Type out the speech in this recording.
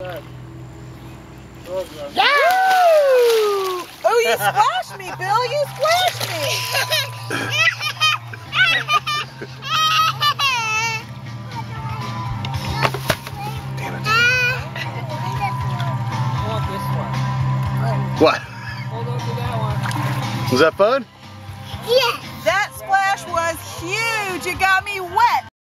Yeah! Oh, you splashed me, Bill. You splashed me. Damn it. What? Was that fun? Yeah. That splash was huge. It got me wet.